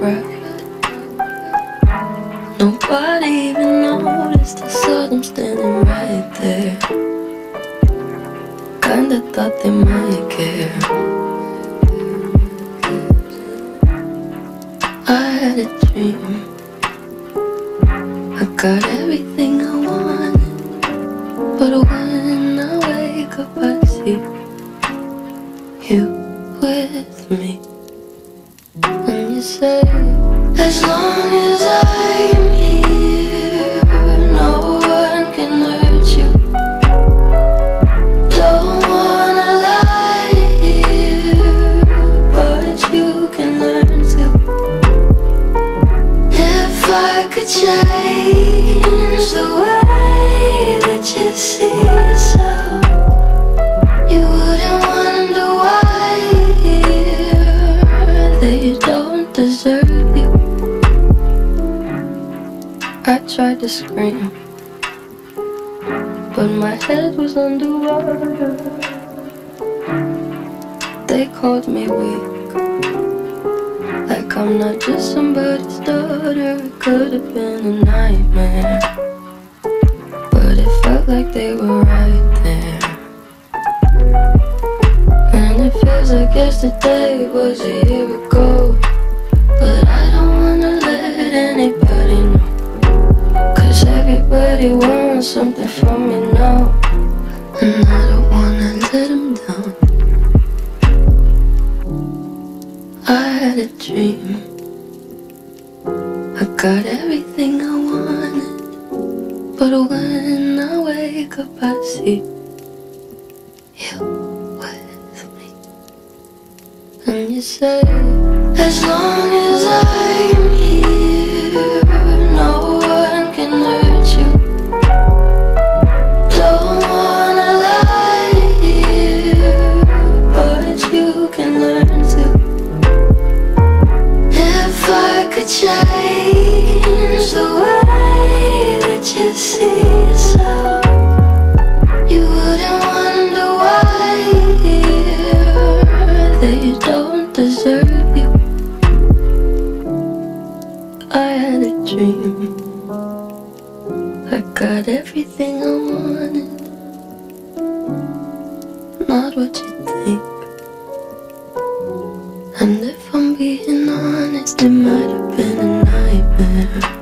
Nobody. Nobody even noticed. I saw them standing right there. Kinda thought they might care. I had a dream. I got everything I wanted. But when I wake up, I see you with me. As long as I am here, no one can hurt you. Don't wanna lie here, but you can learn to. If I could change the way that you see yourself, I tried to scream, but my head was underwater. They called me weak, like I'm not just somebody's daughter. It could have been a nightmare, but it felt like they were right there. And it feels like yesterday was a year ago. Something from me now. And I don't wanna let them down. I had a dream. I got everything I wanted. But when I wake up, I see you with me. And you say, as long as I'm change the way that you see. You wouldn't wonder why they don't deserve you. I had a dream. I got everything I wanted. Not what you think. And if I'm being honest, it might been a nightmare.